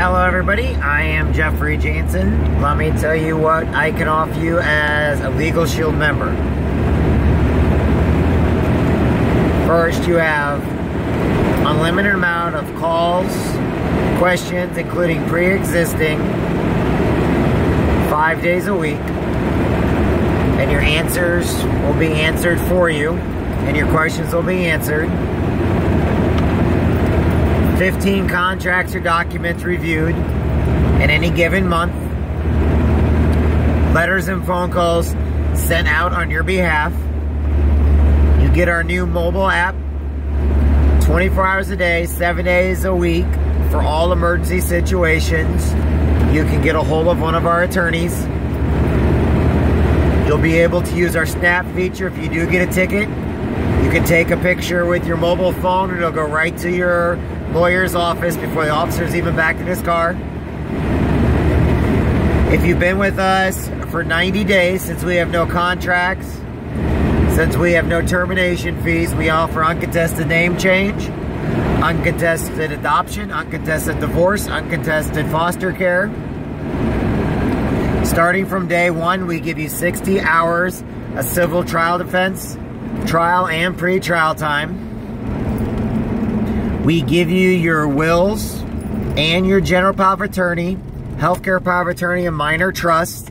Hello everybody, I am Jeffrey Jansen. Let me tell you what I can offer you as a Legal Shield member. First, you have unlimited amount of calls, questions, including pre-existing, five days a week. And your answers will be answered for you, and your questions will be answered. 15 contracts or documents reviewed in any given month. Letters and phone calls sent out on your behalf. You get our new mobile app 24 hours a day, 7 days a week for all emergency situations. You can get a hold of one of our attorneys. You'll be able to use our snap feature if you do get a ticket. You can take a picture with your mobile phone and it'll go right to your lawyer's office before the officer's even back in his car. If you've been with us for 90 days, since we have no contracts, since we have no termination fees, we offer uncontested name change, uncontested adoption, uncontested divorce, uncontested foster care. Starting from day one, we give you 60 hours of civil trial defense, trial and pre-trial time. We give you your wills and your general power of attorney, healthcare power of attorney, and minor trust,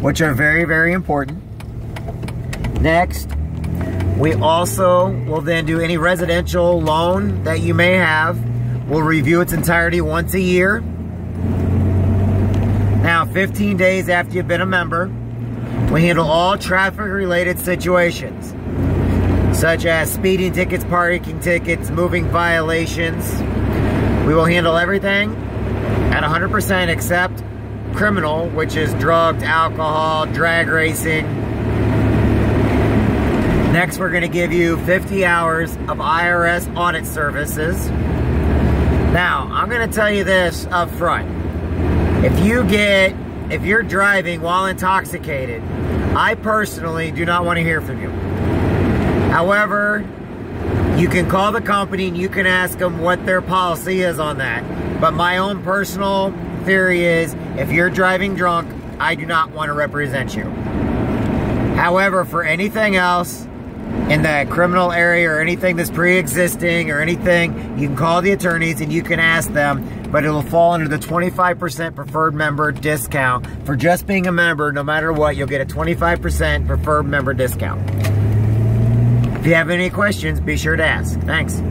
which are very, very important. Next, we also will then do any residential loan that you may have. We'll review its entirety once a year. Now, 15 days after you've been a member, we handle all traffic related situations such as speeding tickets, parking tickets, moving violations. We will handle everything at 100% except criminal, which is drugs, alcohol, drag racing. Next, we're going to give you 50 hours of IRS audit services. Now, I'm going to tell you this up front. If you get, if you're driving while intoxicated, I personally do not want to hear from you. However, you can call the company and you can ask them what their policy is on that. But my own personal theory is if you're driving drunk, I do not want to represent you. However, for anything else in the criminal area or anything that's pre-existing or anything, you can call the attorneys and you can ask them, but it'll fall under the 25% preferred member discount. For just being a member, no matter what, you'll get a 25% preferred member discount. If you have any questions, be sure to ask. Thanks.